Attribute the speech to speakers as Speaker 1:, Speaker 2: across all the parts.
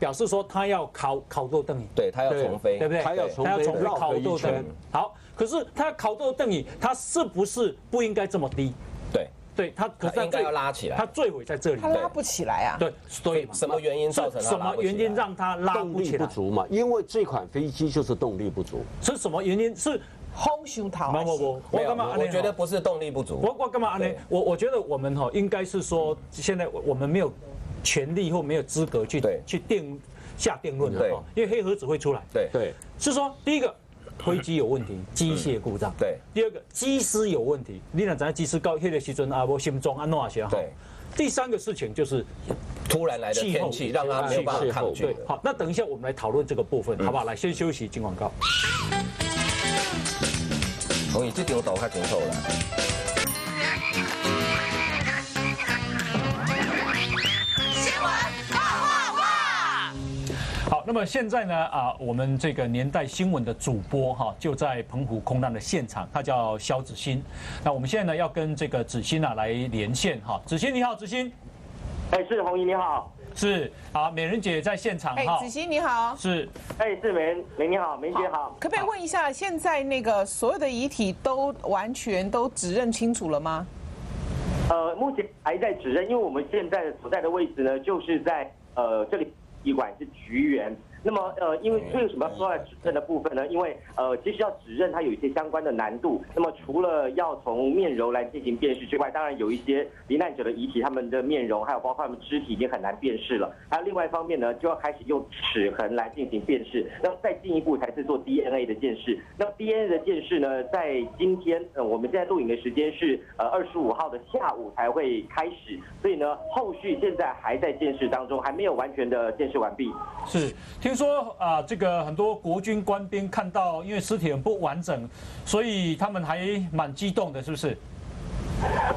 Speaker 1: 表示说他要考考斗邓颖，
Speaker 2: 对他要重飞，
Speaker 1: 对不对？
Speaker 3: 他要重
Speaker 1: 他要重飞考斗邓
Speaker 3: 个一圈
Speaker 1: 颖。好，可是他考斗邓颖，他是不是不应该这么低？
Speaker 2: 对，
Speaker 1: 对他，可是
Speaker 2: 他应该要拉起来
Speaker 1: 他坠毁在这里
Speaker 4: 他。拉不起来啊。
Speaker 1: 对，所以
Speaker 2: 什么原因造成
Speaker 1: 什么
Speaker 2: 拉不起来
Speaker 1: 原因让他拉
Speaker 3: 动力
Speaker 1: 不起来？
Speaker 3: 不足嘛，因为这款飞机就是动力不足。
Speaker 1: 是什么原因？是
Speaker 4: 轰胸桃
Speaker 1: 不不不，我干嘛
Speaker 2: 我觉得不是动力不足，
Speaker 1: 我我干嘛？我我觉得我们哈应该是说，现在我们没有权利或没有资格去去定下定论的因为黑盒子会出来。
Speaker 2: 对
Speaker 3: 对，
Speaker 1: 是说第一个飞机有问题，机械故障。
Speaker 2: 对
Speaker 1: 第二个机师有问题，你若知道机师到迄个时阵啊，无心中安怎些哈。
Speaker 2: 对。
Speaker 1: 第三个事情就是
Speaker 2: 突然来的天气让他没有办法抗拒。，
Speaker 1: 对好，那等一下我们来讨论这个部分，好不好？来，先休息，进广告。
Speaker 2: 所以这张图较清楚啦。
Speaker 1: 那么现在呢啊，我们这个年代新闻的主播哈，就在澎湖空难的现场，他叫肖子欣。那我们现在呢要跟这个子欣啊来连线哈，子欣你好，子欣
Speaker 5: 哎，是红姨你好，
Speaker 1: 是啊，美人姐在现场
Speaker 4: 哎，
Speaker 1: 哈
Speaker 4: 子，欣你好。
Speaker 1: 是
Speaker 5: 哎，是美人美你好，美姐好，
Speaker 4: 可不可以问一下，现在那个所有的遗体都完全都指认清楚了吗？
Speaker 5: 呃，目前还在指认，因为我们现在所在的位置呢，就是在呃这里一馆是菊园。那么呃，因为为什么要说到指认的部分呢？因为呃，其实要指认它有一些相关的难度。那么除了要从面容来进行辨识之外，当然有一些罹难者的遗体，他们的面容还有包括他们肢体已经很难辨识了。还有另外一方面呢，就要开始用齿痕来进行辨识。那再进一步才是做 DNA 的鉴识。那 DNA 的鉴识呢，在今天呃我们现在录影的时间是呃二十五号的下午才会开始，所以呢，后续现在还在鉴识当中，还没有完全的鉴识完毕。
Speaker 1: 是，听说啊，这个很多国军官兵看到，因为尸体很不完整，所以他们还蛮激动的，是不是？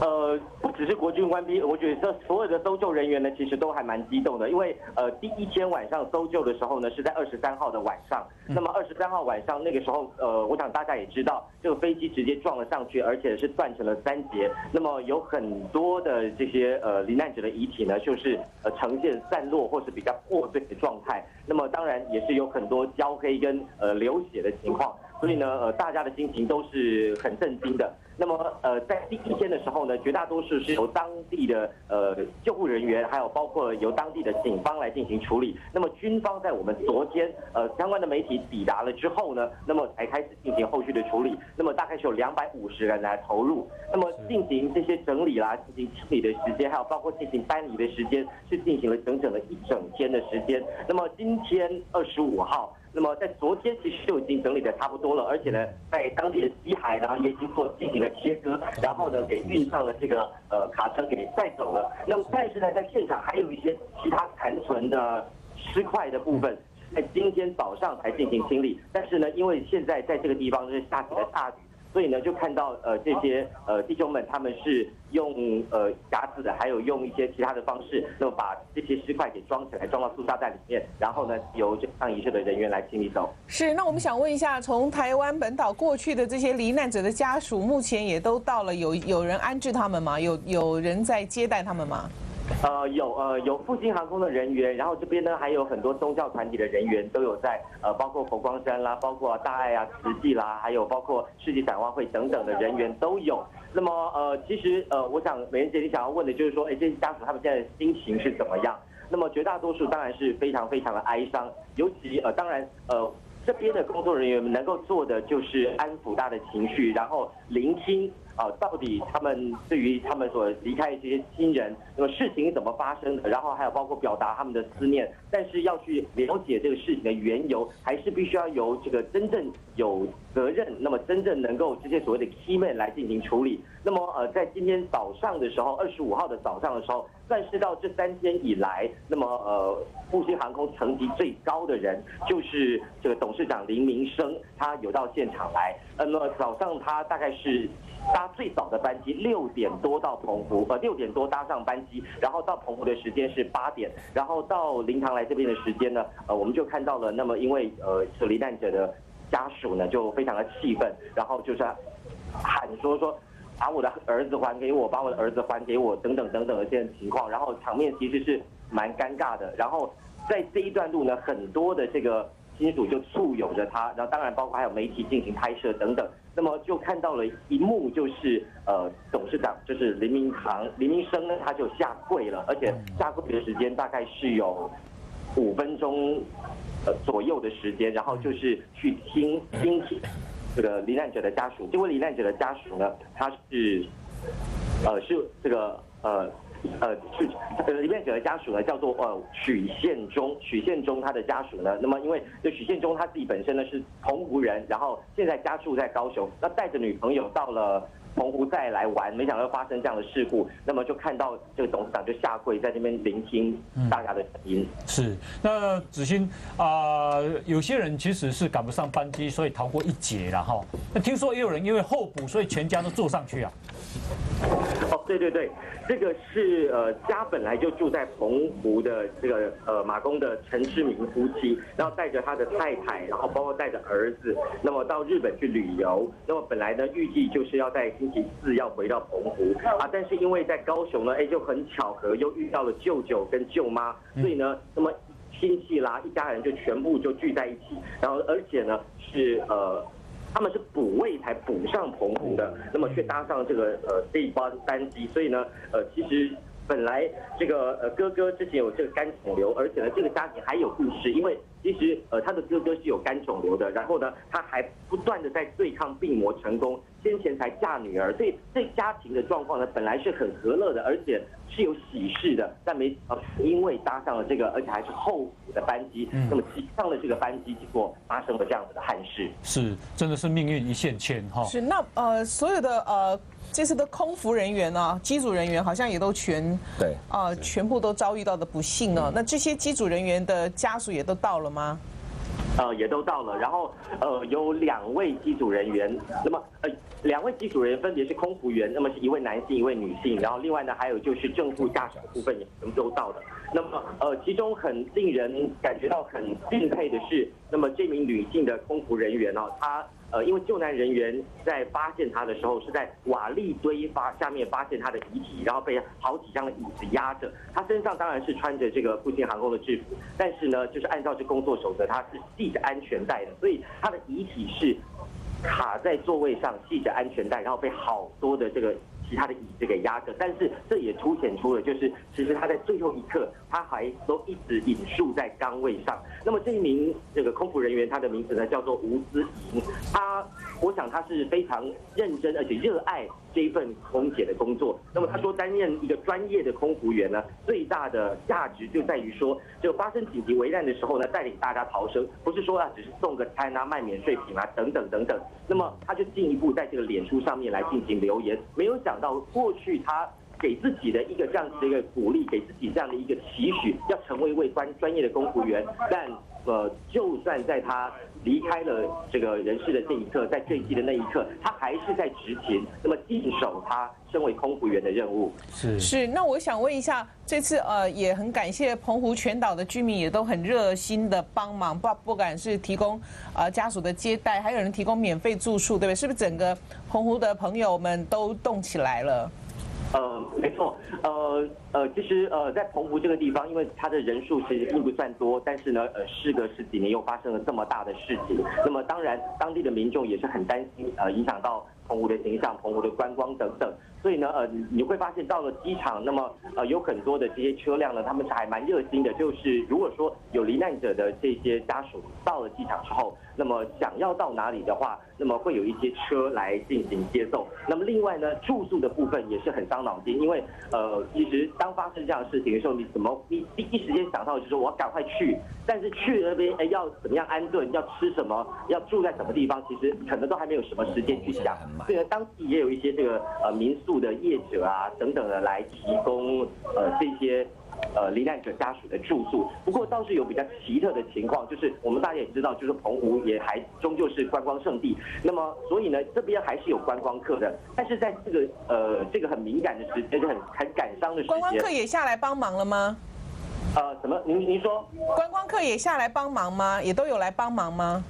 Speaker 5: 呃，不只是国军官兵，我觉得所有的搜救人员呢，其实都还蛮激动的，因为呃，第一天晚上搜救的时候呢，是在二十三号的晚上。那么二十三号晚上那个时候，呃，我想大家也知道，这个飞机直接撞了上去，而且是断成了三节。那么有很多的这些呃罹难者的遗体呢，就是呃呈现散落或是比较破碎的状态。那么当然也是有很多焦黑跟呃流血的情况。所以呢，呃，大家的心情都是很震惊的。那么，呃，在第一天的时候呢，绝大多数是由当地的呃救护人员，还有包括由当地的警方来进行处理。那么，军方在我们昨天呃相关的媒体抵达了之后呢，那么才开始进行后续的处理。那么大概是有两百五十人来投入。那么进行这些整理啦，进行清理的时间，还有包括进行搬移的时间，是进行了整整的一整天的时间。那么今天二十五号。那么在昨天其实就已经整理的差不多了，而且呢，在当地的西海呢也已经做进行了切割，然后呢给运上了这个呃卡车给带走了。那么但是呢，在现场还有一些其他残存的尸块的部分，在今天早上才进行清理。但是呢，因为现在在这个地方是下起了大雨。所以呢，就看到呃这些呃弟兄们他们是用呃夹子的，还有用一些其他的方式，那么把这些尸块给装起来，装到塑胶袋里面，然后呢由这上仪式的人员来清理走。
Speaker 4: 是，那我们想问一下，从台湾本岛过去的这些罹难者的家属，目前也都到了，有有人安置他们吗？有有人在接待他们吗？
Speaker 5: 呃，有呃有复兴航空的人员，然后这边呢还有很多宗教团体的人员都有在，呃，包括佛光山啦，包括大爱啊、慈济啦，还有包括世纪展望会等等的人员都有。那么呃，其实呃，我想美人姐你想要问的就是说，哎，这些家属他们现在的心情是怎么样？那么绝大多数当然是非常非常的哀伤，尤其呃，当然呃。这边的工作人员能够做的就是安抚大的情绪，然后聆听、啊，到底他们对于他们所离开的这些亲人，那么事情怎么发生的，然后还有包括表达他们的思念，但是要去了解这个事情的缘由，还是必须要由这个真正有责任，那么真正能够这些所谓的 key man 来进行处理。那么呃，在今天早上的时候，二十五号的早上的时候，算是到这三天以来，那么呃，复兴航空层级最高的人就是这个董事长林明生，他有到现场来。呃，那早上他大概是搭最早的班机，六点多到澎湖，呃，六点多搭上班机，然后到澎湖的时间是八点，然后到灵堂来这边的时间呢，呃，我们就看到了，那么因为呃，这罹难者的家属呢就非常的气愤，然后就是喊说说。把我的儿子还给我，把我的儿子还给我，等等等等的这些情况，然后场面其实是蛮尴尬的。然后在这一段路呢，很多的这个亲属就簇拥着他，然后当然包括还有媒体进行拍摄等等。那么就看到了一幕，就是呃董事长就是林明堂林明生呢，他就下跪了，而且下跪的时间大概是有五分钟呃左右的时间，然后就是去听听这个罹难者的家属，这位罹难者的家属呢，他是呃是这个呃。呃，是呃，罹难者的家属呢，叫做呃许宪忠，许宪忠他的家属呢，那么因为这许宪忠他自己本身呢是澎湖人，然后现在家住在高雄，那带着女朋友到了澎湖再来玩，没想到发生这样的事故，那么就看到这个董事长就下跪在这边聆听大家的声音。
Speaker 1: 是，那子欣啊，有些人其实是赶不上班机，所以逃过一劫了哈。那听说也有人因为候补，所以全家都坐上去啊。
Speaker 5: 哦，对对对，这个是呃家本来就住在澎湖的这个呃马公的陈志明夫妻，然后带着他的太太，然后包括带着儿子，那么到日本去旅游。那么本来呢预计就是要在星期四要回到澎湖啊，但是因为在高雄呢，哎就很巧合又遇到了舅舅跟舅妈，所以呢，那么亲戚啦一家人就全部就聚在一起，然后而且呢是呃。他们是补位才补上澎湖的，那么却搭上这个呃这一班单机，所以呢，呃其实本来这个呃哥哥之前有这个肝肿瘤，而且呢这个家庭还有故事，因为其实呃他的哥哥是有肝肿瘤的，然后呢他还不断的在对抗病魔成功，先前才嫁女儿，所以这家庭的状况呢本来是很和乐的，而且。是有喜事的，但没呃，因为搭上了这个，而且还是候补的班机，那么挤上了这个班机，结果发生了这样子的憾事。
Speaker 1: 是，真的是命运一线牵哈。
Speaker 4: 是，那呃，所有的呃这次的空服人员呢，机组人员好像也都全
Speaker 2: 对
Speaker 4: 啊，全部都遭遇到的不幸呢。那这些机组人员的家属也都到了吗？
Speaker 5: 呃，也都到了，然后呃，有两位机组人员，那么呃，两位机组人员分别是空服员，那么是一位男性，一位女性，然后另外呢，还有就是正副驾驶的部分也全部都到的。那么呃，其中很令人感觉到很敬佩的是，那么这名女性的空服人员哦，她。呃，因为救难人员在发现他的时候，是在瓦砾堆发下面发现他的遗体，然后被好几张的椅子压着。他身上当然是穿着这个复兴航空的制服，但是呢，就是按照这工作守则，他是系着安全带的，所以他的遗体是卡在座位上系着安全带，然后被好多的这个。其他的椅子给压着，但是这也凸显出了，就是其实他在最后一刻，他还都一直隐述在岗位上。那么这一名这个空服人员，他的名字呢叫做吴思莹，他我想他是非常认真而且热爱。这一份空姐的工作，那么他说担任一个专业的空服员呢，最大的价值就在于说，就发生紧急危难的时候呢，带领大家逃生，不是说啊只是送个餐啊、卖免税品啊等等等等。那么他就进一步在这个脸书上面来进行留言，没有想到过去他给自己的一个这样子的一个鼓励，给自己这样的一个期许，要成为一位专专业的空服员，但呃，就算在他。离开了这个人世的这一刻，在坠机的那一刻，他还是在执勤，那么尽守他身为空服员的任务。
Speaker 1: 是
Speaker 4: 是，那我想问一下，这次呃也很感谢澎湖全岛的居民也都很热心的帮忙，不不管是提供呃家属的接待，还有人提供免费住宿，对不对？是不是整个澎湖的朋友们都动起来了？
Speaker 5: 呃，没错，呃呃，其实呃，在澎湖这个地方，因为它的人数其实并不算多，但是呢，呃，事隔十几年又发生了这么大的事情，那么当然当地的民众也是很担心，呃，影响到澎湖的形象、澎湖的观光等等。所以呢，呃，你会发现到了机场，那么呃有很多的这些车辆呢，他们是还蛮热心的。就是如果说有罹难者的这些家属到了机场之后，那么想要到哪里的话，那么会有一些车来进行接送。那么另外呢，住宿的部分也是很伤脑筋，因为呃，其实当发生这样的事情的时候，你怎么你第一时间想到就是我要赶快去，但是去那边哎要怎么样安顿，要吃什么，要住在什么地方，其实可能都还没有什么时间去想。所以呢，当地也有一些这个呃民宿。的业者啊等等的来提供呃这些呃罹难者家属的住宿，不过倒是有比较奇特的情况，就是我们大家也知道，就是澎湖也还终究是观光胜地，那么所以呢这边还是有观光客的，但是在这个呃这个很敏感的时间，很很感伤的时间，
Speaker 4: 观光客也下来帮忙了吗？
Speaker 5: 呃，什么？您您说
Speaker 4: 观光客也下来帮忙吗？也都有来帮忙吗？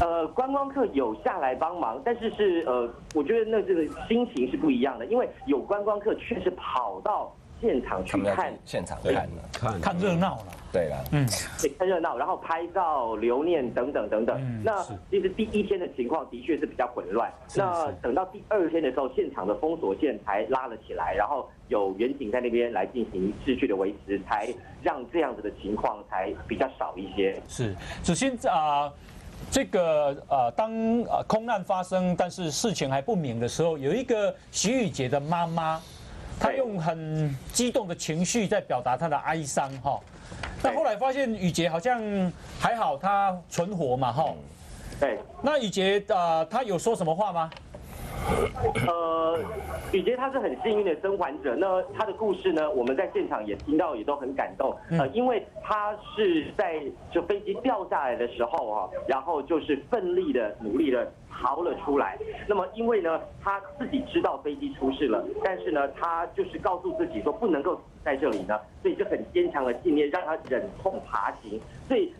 Speaker 5: 呃，观光客有下来帮忙，但是是呃，我觉得那这个心情是不一样的，因为有观光客确实跑到现场去看，
Speaker 2: 现场看了，
Speaker 3: 看
Speaker 1: 看热闹了。
Speaker 2: 对了，
Speaker 1: 嗯，
Speaker 5: 对看热闹，然后拍照、留念等等等等。
Speaker 1: 嗯
Speaker 5: 那其实第一天的情况的确是比较混乱。那等到第二天的时候，现场的封锁线才拉了起来，然后有远景在那边来进行秩序的维持，才让这样子的情况才比较少一些。
Speaker 1: 是，首先啊、这个呃，当呃空难发生，但是事情还不明的时候，有一个徐宇杰的妈妈，她
Speaker 5: 对
Speaker 1: 用很激动的情绪在表达他的哀伤哈。
Speaker 5: 但
Speaker 1: 后来发现雨杰好像还好，他存活嘛哈。
Speaker 5: 对。
Speaker 1: 那雨杰呃，他有说什么话吗？
Speaker 5: 呃，雨杰他是很幸运的生还者。那他的故事呢，我们在现场也听到，也都很感动。呃，因为他是在就飞机掉下来的时候啊，然后就是奋力的努力的逃了出来。那么因为呢，他自己知道飞机出事了，但是呢，他就是告诉自己说不能够死在这里呢，所以就很坚强的信念，让他忍痛爬行。所以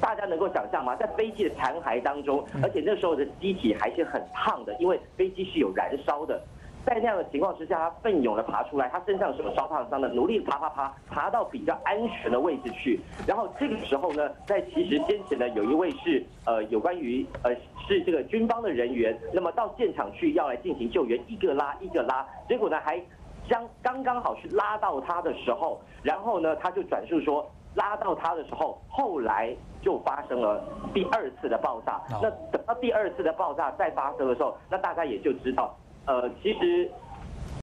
Speaker 5: 大家能够想象吗？在飞机的残骸当中，而且那时候的机体还是很烫的，因为飞机是有燃烧的。在那样的情况之下，他奋勇的爬出来，他身上是有烧烫伤的，努力爬爬爬，爬到比较安全的位置去。然后这个时候呢，在其实先前呢，有一位是呃有关于呃是这个军方的人员，那么到现场去要来进行救援，一个拉一个拉，结果呢还将刚刚好去拉到他的时候，然后呢他就转述说。拉到他的时候，后来就发生了第二次的爆炸。
Speaker 1: 哦
Speaker 5: 那等到第二次的爆炸再发生的时候，那大家也就知道，呃，其实